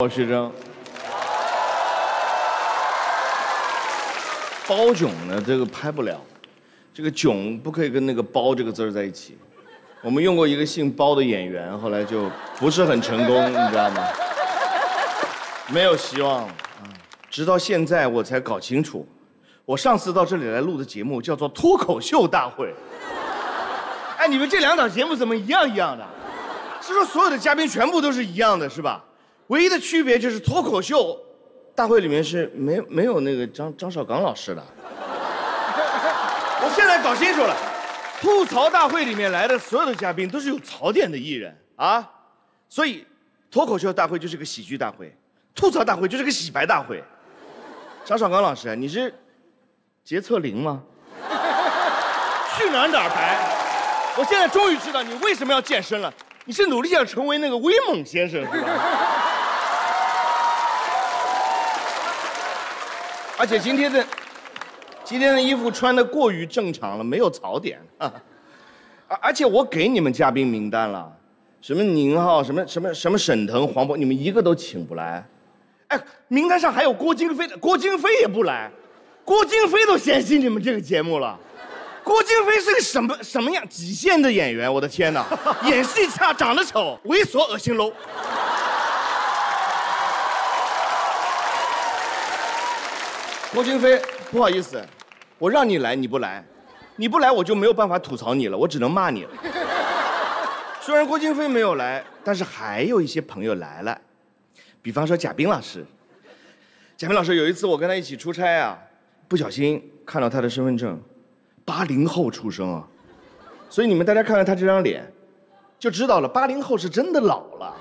我徐峥。包囧呢，这个拍不了，这个囧不可以跟那个包这个字儿在一起。我们用过一个姓包的演员，后来就不是很成功，你知道吗？没有希望。直到现在我才搞清楚，我上次到这里来录的节目叫做脱口秀大会。哎，你们这两档节目怎么一样一样的？是说所有的嘉宾全部都是一样的，是吧？唯一的区别就是脱口秀大会里面是没没有那个张张绍刚老师的。我现在搞清楚了，吐槽大会里面来的所有的嘉宾都是有槽点的艺人啊，所以脱口秀大会就是个喜剧大会，吐槽大会就是个洗白大会。张绍刚老师，你是洁厕灵吗？去哪儿哪儿白？我现在终于知道你为什么要健身了，你是努力想成为那个威猛先生是吧？而且今天的今天的衣服穿的过于正常了，没有槽点！而而且我给你们嘉宾名单了，什么宁浩，什么什么什么沈腾、黄渤，你们一个都请不来。哎，名单上还有郭京飞的，郭京飞也不来，郭京飞都嫌弃你们这个节目了。郭京飞是个什么什么样极限的演员？我的天哪，演戏差，长得丑，猥琐恶心 low。郭京飞，不好意思，我让你来你不来，你不来我就没有办法吐槽你了，我只能骂你了。虽然郭京飞没有来，但是还有一些朋友来了，比方说贾冰老师。贾冰老师有一次我跟他一起出差啊，不小心看到他的身份证，八零后出生啊，所以你们大家看看他这张脸，就知道了，八零后是真的老了，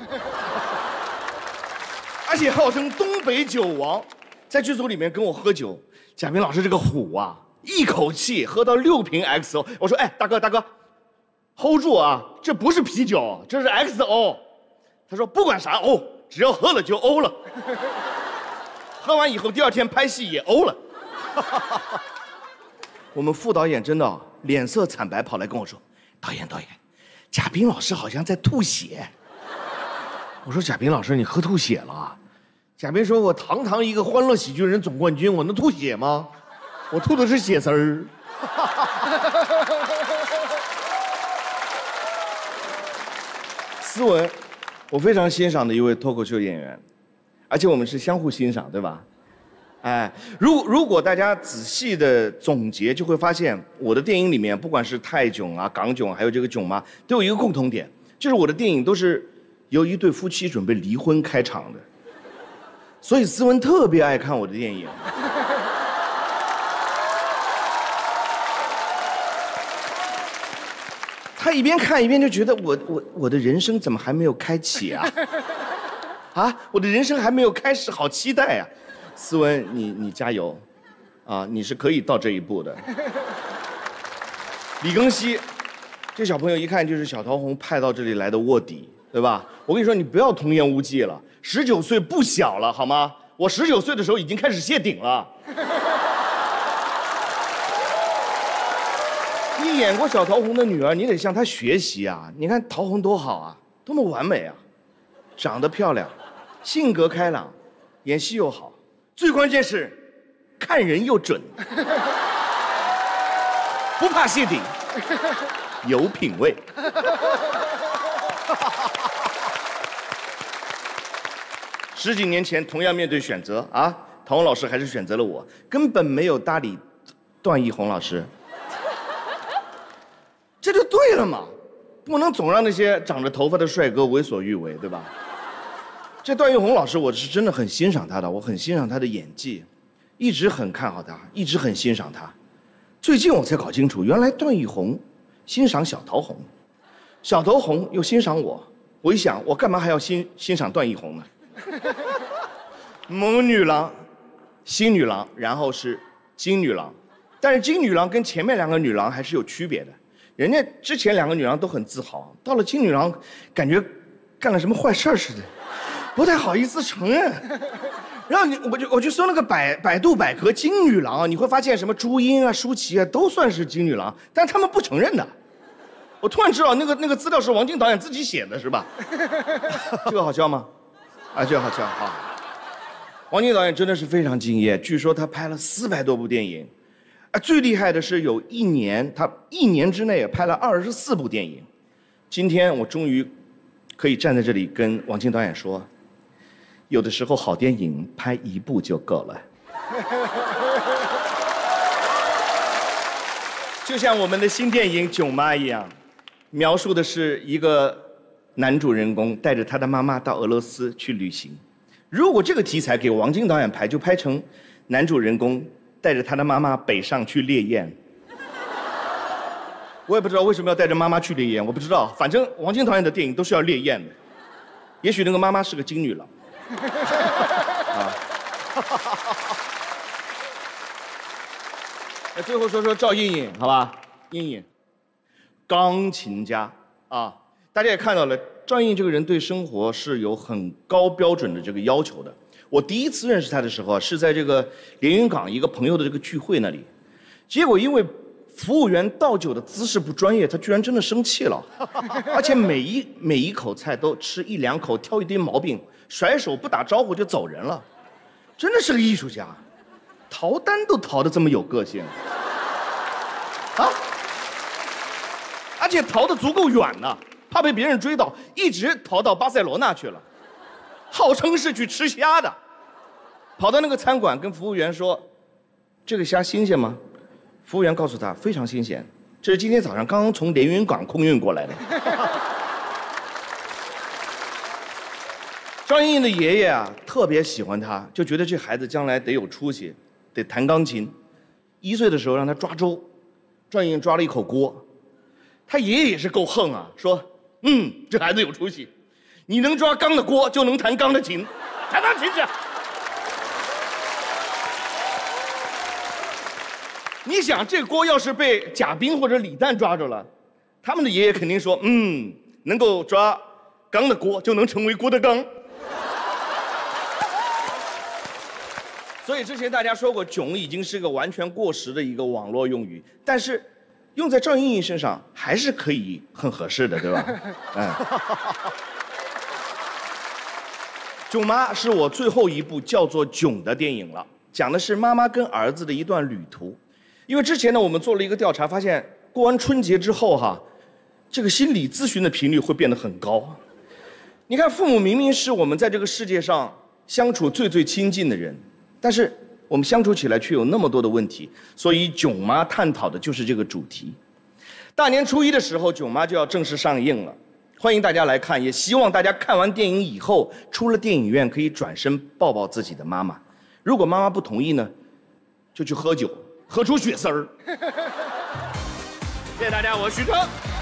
而且号称东北酒王。在剧组里面跟我喝酒，贾冰老师这个虎啊，一口气喝到六瓶 XO。我说：“哎，大哥大哥，hold 住啊，这不是啤酒，这是 XO。”他说：“不管啥 O，只要喝了就 O 了。”喝完以后，第二天拍戏也 O 了。我们副导演真的脸色惨白，跑来跟我说：“导演导演，贾冰老师好像在吐血。”我说：“贾冰老师，你喝吐血了？”贾冰说：“我堂堂一个欢乐喜剧人总冠军，我能吐血吗？我吐的是血丝儿。”斯文，我非常欣赏的一位脱口秀演员，而且我们是相互欣赏，对吧？哎，如如果大家仔细的总结，就会发现我的电影里面，不管是泰囧啊、港囧，还有这个囧妈，都有一个共同点，就是我的电影都是由一对夫妻准备离婚开场的。所以斯文特别爱看我的电影，他一边看一边就觉得我我我的人生怎么还没有开启啊？啊，我的人生还没有开始，好期待啊！思文，你你加油，啊，你是可以到这一步的。李庚希，这小朋友一看就是小桃红派到这里来的卧底，对吧？我跟你说，你不要童言无忌了。十九岁不小了，好吗？我十九岁的时候已经开始谢顶了。你演过小桃红的女儿，你得向她学习啊！你看桃红多好啊，多么完美啊，长得漂亮，性格开朗，演戏又好，最关键是看人又准，不怕谢顶，有品位。十几年前，同样面对选择啊，陶虹老师还是选择了我，根本没有搭理段奕宏老师，这就对了嘛，不能总让那些长着头发的帅哥为所欲为，对吧？这段奕宏老师，我是真的很欣赏他的，我很欣赏他的演技，一直很看好他，一直很欣赏他。最近我才搞清楚，原来段奕宏欣赏小桃红，小头红又欣赏我，我一想，我干嘛还要欣欣赏段奕宏呢？母女郎，新女郎，然后是金女郎，但是金女郎跟前面两个女郎还是有区别的。人家之前两个女郎都很自豪，到了金女郎，感觉干了什么坏事似的，不太好意思承认。然后你，我就我就搜那个百百度百科，金女郎，你会发现什么朱茵啊、舒淇啊都算是金女郎，但他们不承认的。我突然知道那个那个资料是王晶导演自己写的，是吧？这个好笑吗？啊，这个好，这样好。王晶导演真的是非常敬业，据说他拍了四百多部电影，啊，最厉害的是有一年他一年之内拍了二十四部电影。今天我终于可以站在这里跟王晶导演说，有的时候好电影拍一部就够了。就像我们的新电影《囧妈》一样，描述的是一个男主人公带着他的妈妈到俄罗斯去旅行。如果这个题材给王晶导演拍，就拍成男主人公带着他的妈妈北上去猎艳。我也不知道为什么要带着妈妈去猎艳，我不知道。反正王晶导演的电影都是要猎艳的。也许那个妈妈是个金女郎。啊。那最后说说赵胤胤，好吧？胤胤，钢琴家啊，大家也看到了，赵莹莹这个人对生活是有很高标准的这个要求的。我第一次认识他的时候，是在这个连云港一个朋友的这个聚会那里，结果因为服务员倒酒的姿势不专业，他居然真的生气了，而且每一每一口菜都吃一两口，挑一堆毛病，甩手不打招呼就走人了，真的是个艺术家。逃单都逃得这么有个性，啊！而且逃得足够远呢，怕被别人追到，一直逃到巴塞罗那去了，号称是去吃虾的，跑到那个餐馆跟服务员说：“这个虾新鲜吗？”服务员告诉他：“非常新鲜，这是今天早上刚刚从连云港空运过来的。” 张莹莹的爷爷啊，特别喜欢她，就觉得这孩子将来得有出息。得弹钢琴，一岁的时候让他抓周，赵莹莹抓了一口锅，他爷爷也是够横啊，说，嗯，这孩子有出息，你能抓钢的锅就能弹钢的琴，弹钢琴去。你想这锅要是被贾冰或者李诞抓住了，他们的爷爷肯定说，嗯，能够抓钢的锅就能成为郭德纲。所以之前大家说过“囧”已经是个完全过时的一个网络用语，但是用在赵莹莹身上还是可以很合适的，对吧？嗯。囧妈是我最后一部叫做《囧》的电影了，讲的是妈妈跟儿子的一段旅途。因为之前呢，我们做了一个调查，发现过完春节之后哈，这个心理咨询的频率会变得很高。你看，父母明明是我们在这个世界上相处最最亲近的人。但是我们相处起来却有那么多的问题，所以《囧妈》探讨的就是这个主题。大年初一的时候，《囧妈》就要正式上映了，欢迎大家来看，也希望大家看完电影以后出了电影院可以转身抱抱自己的妈妈。如果妈妈不同意呢，就去喝酒，喝出血丝儿。谢谢大家，我是徐峥。